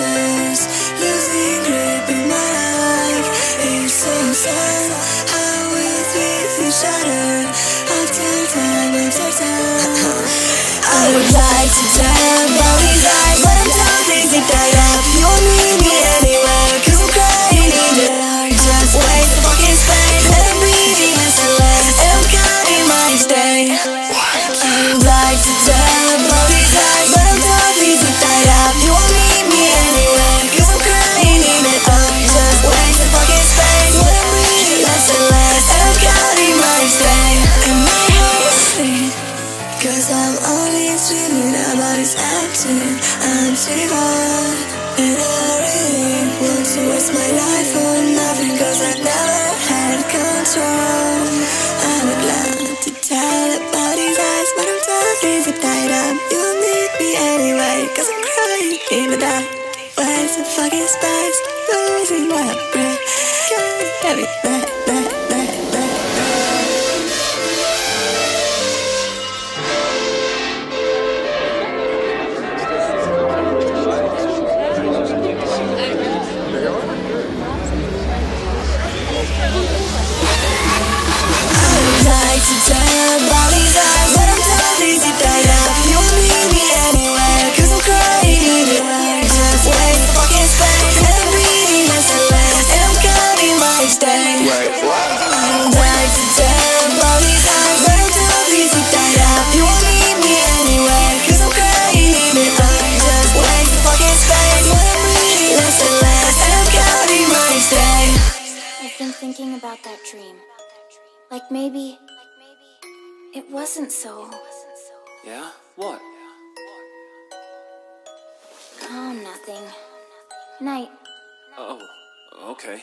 losing grip in my life. It's so sad how we treat each other after time after time. This I'm bored And I really want to waste my life on nothing Cause I never had control. I would love to tell about these eyes But I'm too busy tied up You will meet me anyway Cause I'm crying in the dark. Waste of fucking space Losing my breath? Can't Been thinking about that dream. Like maybe it wasn't so. Yeah? What? Oh, nothing. Night. Oh, okay.